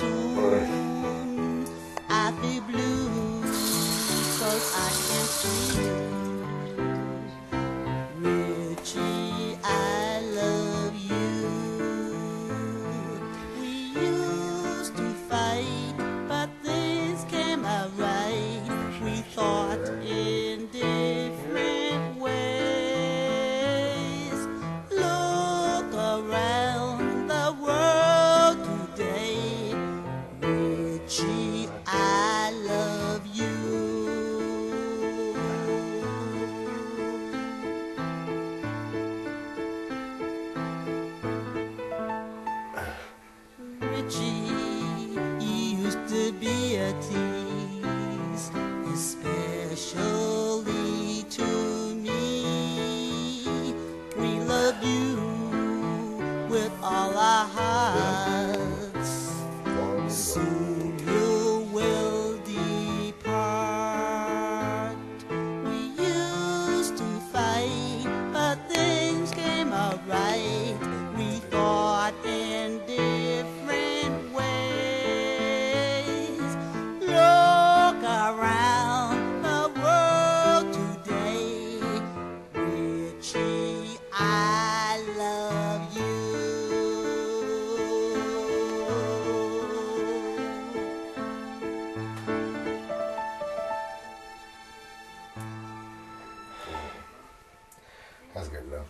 soon. I feel blue, cause I can't see you. deities, especially to me. We love you with all our hearts. That's good enough.